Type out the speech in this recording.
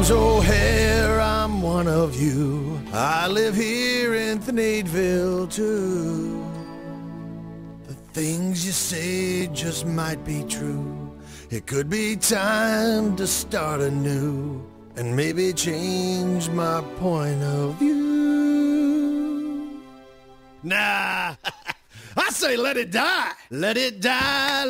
James O'Hare, I'm one of you. I live here in Thneedville too. The things you say just might be true. It could be time to start anew and maybe change my point of view. Nah, I say let it die. Let it die.